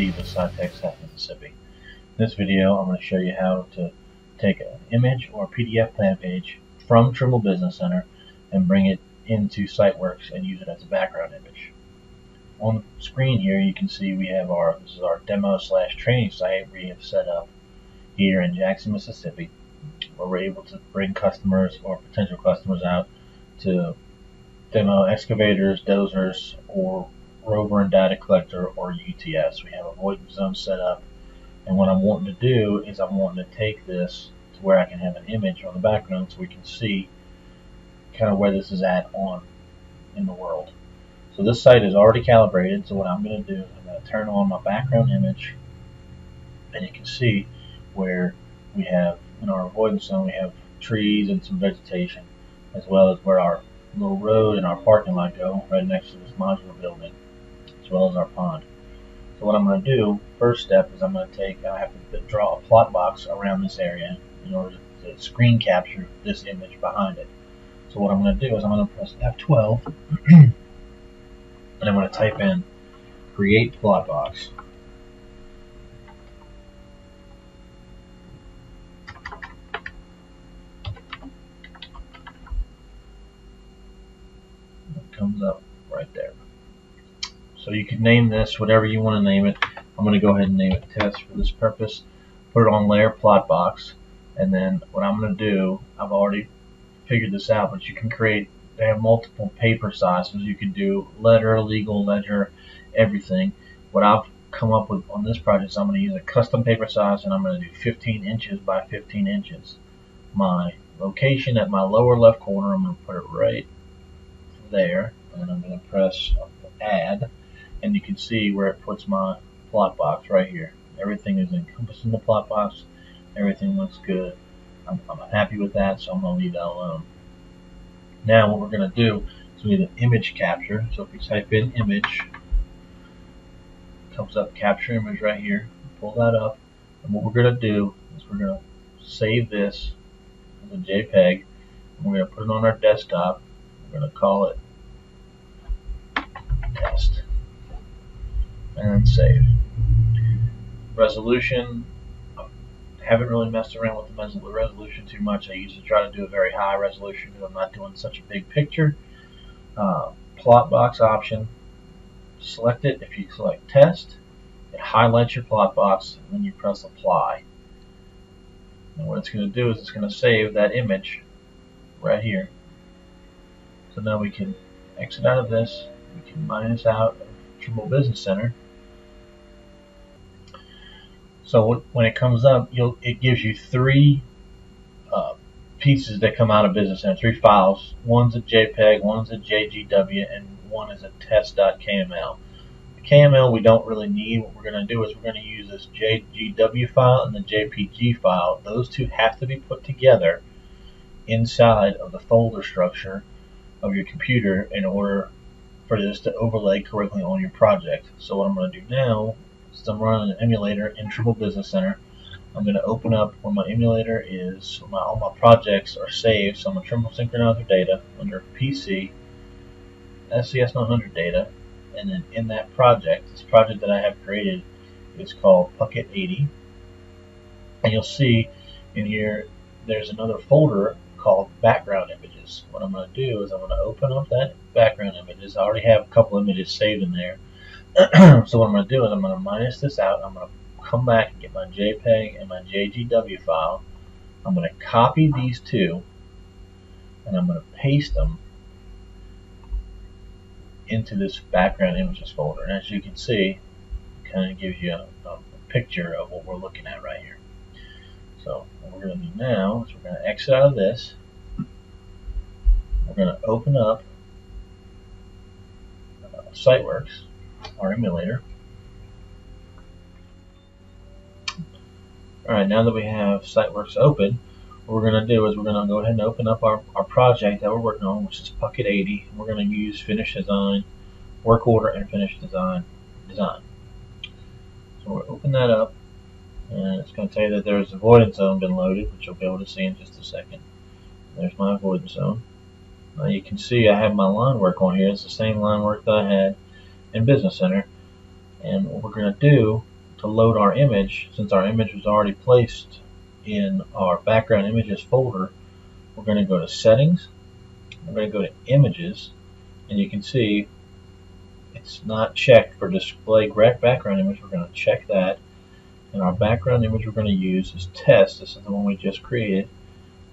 PC with Sitech South Mississippi. In this video, I'm going to show you how to take an image or PDF plan page from Trimble Business Center and bring it into SiteWorks and use it as a background image. On the screen here, you can see we have our this is our demo slash training site we have set up here in Jackson, Mississippi, where we're able to bring customers or potential customers out to demo excavators, dozers, or rover and data collector or UTS. We have a avoidance zone set up, and what I'm wanting to do is I'm wanting to take this to where I can have an image on the background so we can see kind of where this is at on in the world. So this site is already calibrated, so what I'm going to do is I'm going to turn on my background image, and you can see where we have in our avoidance zone we have trees and some vegetation, as well as where our little road and our parking lot go, right next to this modular building well as our pond. So what I'm going to do, first step is I'm going to take, I have to draw a plot box around this area in order to screen capture this image behind it. So what I'm going to do is I'm going to press F12 and I'm going to type in create plot box. It comes up right there. So you can name this whatever you want to name it. I'm going to go ahead and name it test for this purpose. Put it on layer plot box. And then what I'm going to do, I've already figured this out, but you can create, they have multiple paper sizes. You can do letter, legal, ledger, everything. What I've come up with on this project is I'm going to use a custom paper size and I'm going to do 15 inches by 15 inches. My location at my lower left corner, I'm going to put it right there. And I'm going to press add and you can see where it puts my plot box right here. Everything is encompassed in the plot box. Everything looks good. I'm, I'm happy with that, so I'm going to leave that alone. Now what we're going to do is we need an image capture. So if we type in image, comes up capture image right here. Pull that up. And what we're going to do is we're going to save this as a JPEG. And we're going to put it on our desktop. We're going to call it test and then save. Resolution, I haven't really messed around with the resolution too much. I usually try to do a very high resolution because I'm not doing such a big picture. Uh, plot box option, select it. If you select test, it highlights your plot box and then you press apply. And what it's going to do is it's going to save that image right here. So now we can exit out of this, we can minus out Trimble Business Center, so when it comes up, it gives you three uh, pieces that come out of Business Center, three files. One's a JPEG, one's a JGW, and one is a test.kml. The KML we don't really need. What we're going to do is we're going to use this JGW file and the JPG file. Those two have to be put together inside of the folder structure of your computer in order for this to overlay correctly on your project. So what I'm going to do now since I'm running an emulator in Trimble Business Center, I'm going to open up where my emulator is, my, all my projects are saved. So I'm going to Trimble Synchronizer Data under PC, SCS 900 Data, and then in that project, this project that I have created is called Puckett 80. And you'll see in here there's another folder called background images. What I'm going to do is I'm going to open up that background images. I already have a couple images saved in there. so what I'm going to do is I'm going to minus this out. I'm going to come back and get my JPEG and my JGW file. I'm going to copy these two and I'm going to paste them into this background images folder. And as you can see, it kind of gives you a, a picture of what we're looking at right here. So what we're going to do now is we're going to exit out of this. We're going to open up uh, SiteWorks our emulator. Alright, now that we have SiteWorks open, what we're going to do is we're going to go ahead and open up our, our project that we're working on, which is Puckett 80. We're going to use Finish Design, Work Order, and Finish Design. design. So we'll open that up, and it's going to tell you that there's a avoidance zone been loaded, which you'll be able to see in just a second. There's my avoidance zone. Now you can see I have my line work on here. It's the same line work that I had in Business Center. And what we're going to do to load our image, since our image was already placed in our background images folder, we're going to go to settings, we're going to go to images, and you can see it's not checked for display background image. We're going to check that. And our background image we're going to use is test. This is the one we just created.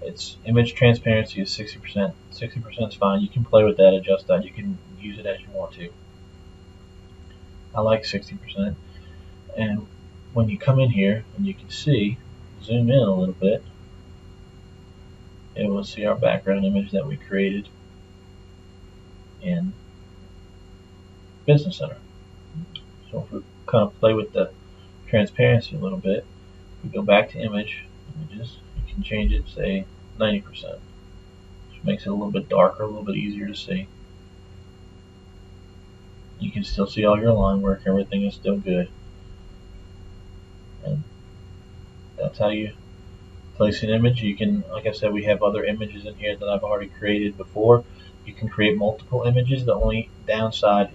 Its image transparency is 60%. 60% is fine. You can play with that, adjust that. You can use it as you want to. I like 60%. And when you come in here, and you can see, zoom in a little bit, and we'll see our background image that we created in Business Center. So if we kind of play with the transparency a little bit, we go back to image, images, you can change it, say 90%, which makes it a little bit darker, a little bit easier to see. You can still see all your line work, everything is still good. And that's how you place an image. You can, like I said, we have other images in here that I've already created before. You can create multiple images. The only downside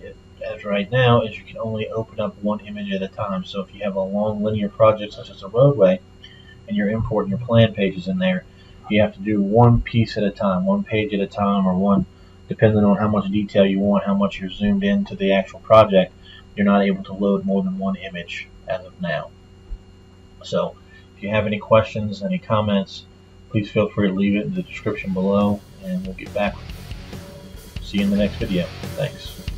as right now is you can only open up one image at a time. So if you have a long linear project such as a roadway and you're importing your plan pages in there, you have to do one piece at a time, one page at a time, or one, depending on how much detail you want, how much you're zoomed into the actual project, you're not able to load more than one image as of now. So if you have any questions, any comments, please feel free to leave it in the description below and we'll get back. See you in the next video. Thanks.